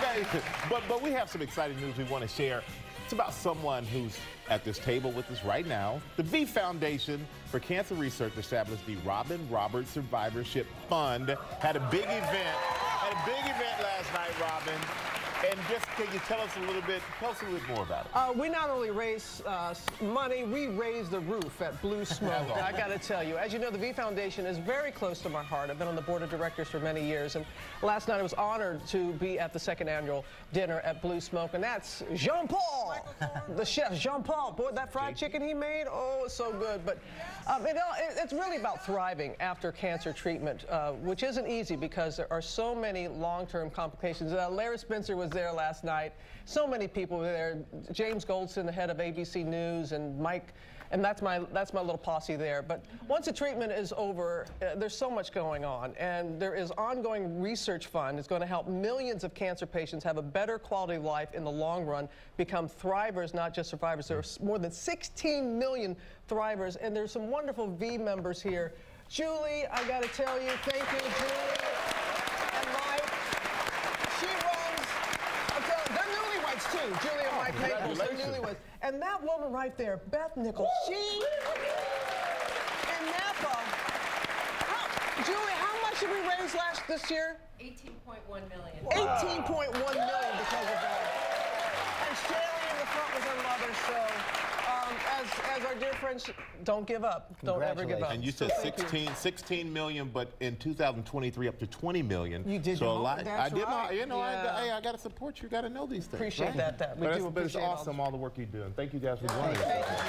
but, but we have some exciting news we want to share. It's about someone who's at this table with us right now. The V Foundation for Cancer Research established the Robin Roberts Survivorship Fund. Had a big event. Had a big event last night, Robin. Just can you tell us a little bit, tell us a little bit more about it? Uh, we not only raise uh, money, we raise the roof at Blue Smoke. I got to tell you, as you know, the V Foundation is very close to my heart. I've been on the board of directors for many years, and last night I was honored to be at the second annual dinner at Blue Smoke, and that's Jean Paul, the chef, Jean Paul. Boy, that fried chicken he made, oh, it's so good. But um, it, it's really about thriving after cancer treatment, uh, which isn't easy because there are so many long-term complications. Uh, Larry Spencer was there last night. So many people were there. James Goldston, the head of ABC News, and Mike, and that's my that's my little posse there. But once the treatment is over, uh, there's so much going on, and there is ongoing research fund. It's going to help millions of cancer patients have a better quality of life in the long run, become thrivers, not just survivors. There are more than 16 million thrivers, and there's some wonderful V members here. Julie, I got to tell you, thank you, Julie. Too. Julia oh, Mike Maples, her newlyweds. And that woman right there, Beth Nichols, she in Napa. How, Julie, how much did we raise last this year? 18.1 million. Wow. 18.1 million because of that. And Sherry in the front with her mother, so as, as our dear friends, don't give up. Don't ever give up. And you said so 16, you. 16 million, but in 2023 up to 20 million. You did so a lot. I did right. my, you know, yeah. I, I, I got to support you. got to know these things. Appreciate right? that. that. We but do it's, but it's awesome all the work you're doing. Thank you guys for joining us.